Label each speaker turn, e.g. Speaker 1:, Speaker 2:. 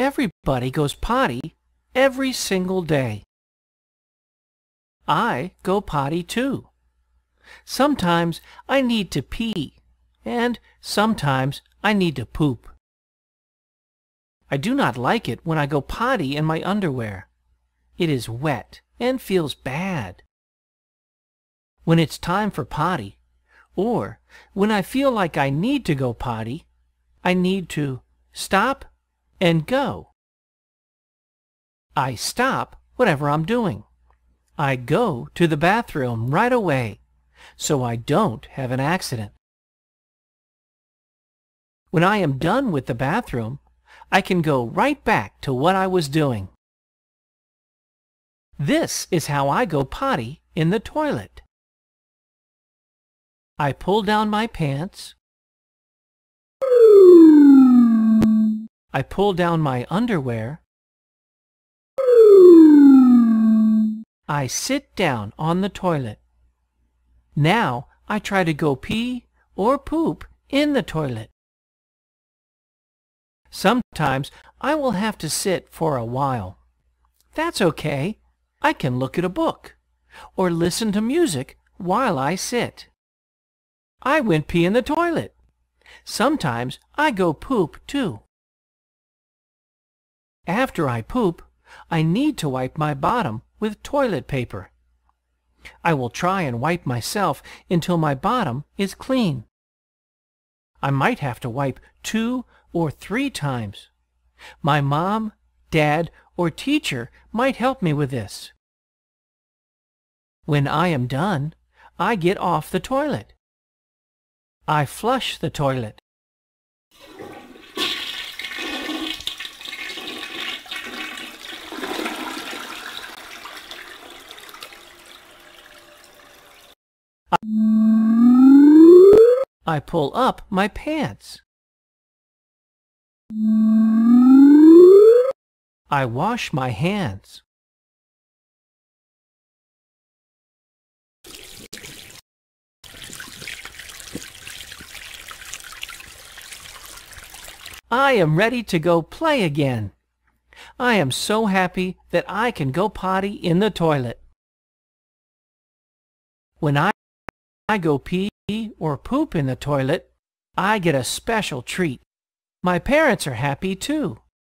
Speaker 1: everybody goes potty every single day. I go potty too. Sometimes I need to pee, and sometimes I need to poop. I do not like it when I go potty in my underwear. It is wet and feels bad. When it's time for potty, or when I feel like I need to go potty, I need to stop and go. I stop whatever I'm doing. I go to the bathroom right away so I don't have an accident. When I am done with the bathroom, I can go right back to what I was doing. This is how I go potty in the toilet. I pull down my pants. I pull down my underwear. I sit down on the toilet. Now I try to go pee or poop in the toilet. Sometimes I will have to sit for a while. That's okay. I can look at a book or listen to music while I sit. I went pee in the toilet. Sometimes I go poop too. After I poop, I need to wipe my bottom with toilet paper. I will try and wipe myself until my bottom is clean. I might have to wipe two or three times. My mom, dad, or teacher might help me with this. When I am done, I get off the toilet. I flush the toilet. I pull up my pants. I wash my hands. I am ready to go play again. I am so happy that I can go potty in the toilet. When I, I go pee or poop in the toilet, I get a special treat. My parents are happy too.